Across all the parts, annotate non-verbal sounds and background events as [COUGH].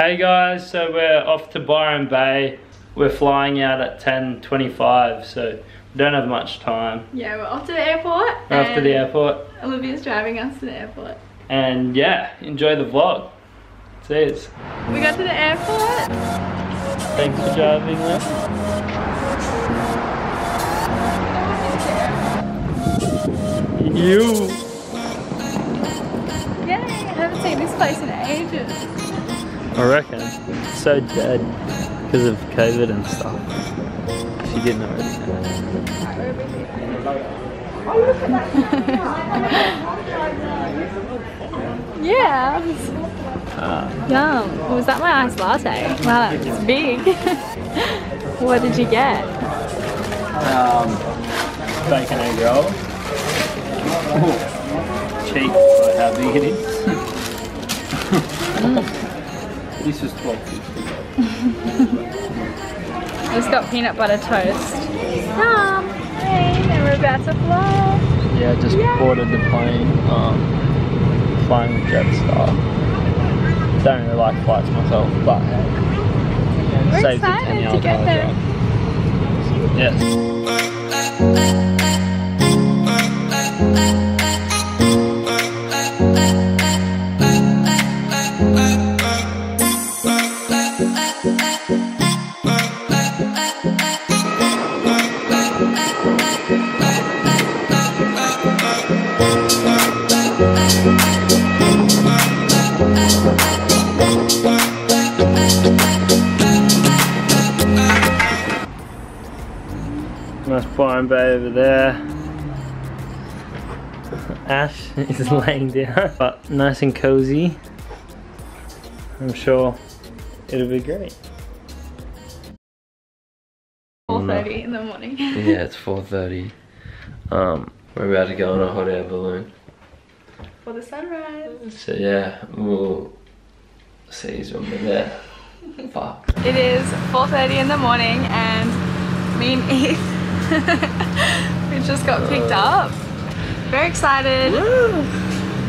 Hey guys, so we're off to Byron Bay. We're flying out at 10.25, so we don't have much time. Yeah, we're off to the airport. We're off to the airport. Olivia's driving us to the airport. And yeah, enjoy the vlog. Cheers. We got to the airport. Thanks for driving us. You. Yay, I haven't seen this place in ages. I reckon. It's so dead because of COVID and stuff. If you didn't already know. [LAUGHS] Yeah. Uh, Yum. Was that my iced latte? Wow, it's big. [LAUGHS] what did you get? um, bacon egg roll. Cheap for how big it is. [LAUGHS] this is 12.50. [LAUGHS] It's got peanut butter toast. Yum. Hey, and we're about to fly. Yeah, just Yay. boarded the plane. Um, flying with Jetstar. Don't really like flights myself, but hey, We're excited to get there. Yes. Nice Byron Bay over there. Ash is [LAUGHS] laying down, but nice and cozy. I'm sure it'll be great. 4.30 in the morning. [LAUGHS] Yeah, it's 4.30. Um, we're about to go on a hot air balloon. For the sunrise. So yeah, we'll see you when we're there. [LAUGHS] Fuck. It is 4.30 in the morning and me and Eve, [LAUGHS] we just got picked up. Very excited.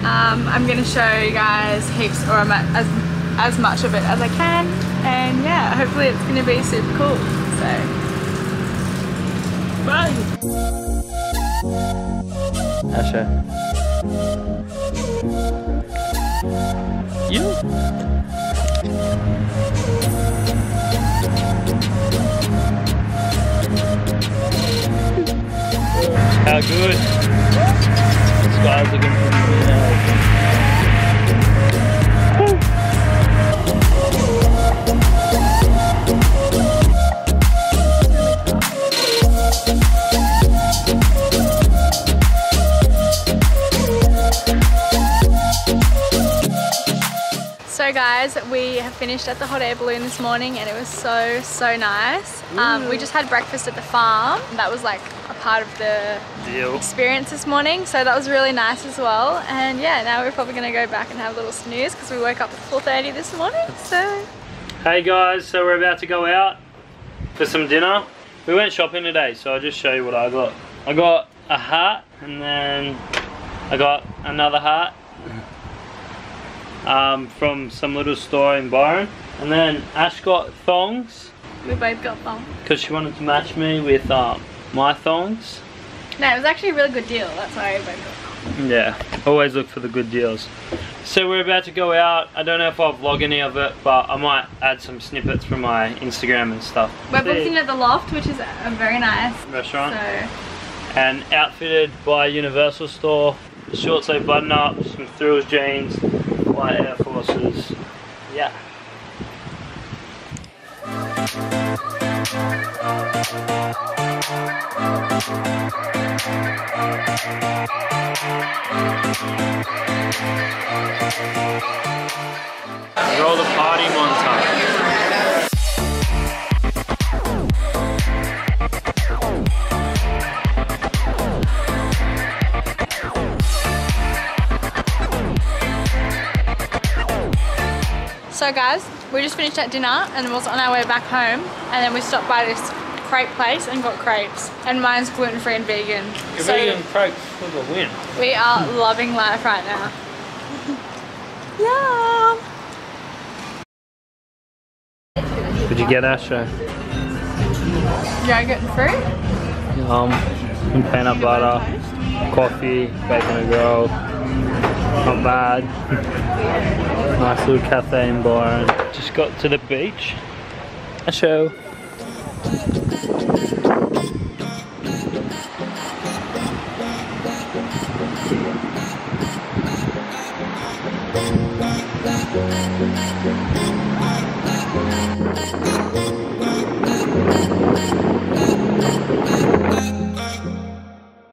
Um, I'm going to show you guys heaps or as, as much of it as I can. And yeah, hopefully it's going to be super cool. So, Bye! Asha. You? Good? The sky's looking so guys, we have finished at the hot air balloon this morning and it was so, so nice. Um, we just had breakfast at the farm. That was like a part of the Deal. experience this morning so that was really nice as well and yeah now we're probably gonna go back and have a little snooze because we woke up at 4.30 this morning so Hey guys, so we're about to go out for some dinner. We went shopping today, so I'll just show you what I got. I got a hat, and then I got another hat um, from some little store in Byron. And then Ash got thongs, we both got thongs. because she wanted to match me with um, my thongs. No it was actually a really good deal that's why we both got them. Yeah, always look for the good deals. So we're about to go out. I don't know if I'll vlog any of it, but I might add some snippets from my Instagram and stuff. We're booked in at the Loft which is a very nice restaurant. so and outfitted by Universal Store. Short sleeve button up, some thrills jeans, white Air Forces. Yeah. Roll the party montage. So guys, we just finished at dinner and was on our way back home and then we stopped by this crepe place and got crepes and mine's gluten-free and vegan. You're so vegan crepes for the win. we are [LAUGHS] loving life right now. Yum! What'd you get, Asher? Yogurt and fruit. Um, and peanut butter, coffee, bacon and roll. Not bad. nice little cafe in Byron. Just got to the beach. A show. Thank